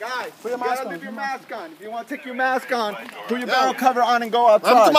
Guys, Put your you mask gotta on. leave your mask on. If you want to take your mask on, put your barrel cover on and go outside.